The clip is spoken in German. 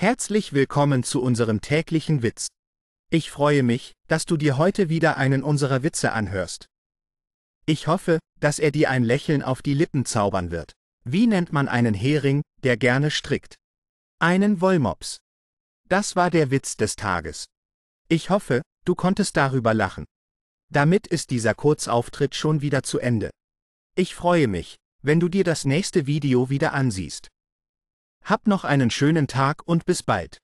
Herzlich willkommen zu unserem täglichen Witz. Ich freue mich, dass du dir heute wieder einen unserer Witze anhörst. Ich hoffe, dass er dir ein Lächeln auf die Lippen zaubern wird. Wie nennt man einen Hering, der gerne strickt? Einen Wollmops. Das war der Witz des Tages. Ich hoffe, du konntest darüber lachen. Damit ist dieser Kurzauftritt schon wieder zu Ende. Ich freue mich, wenn du dir das nächste Video wieder ansiehst. Hab noch einen schönen Tag und bis bald.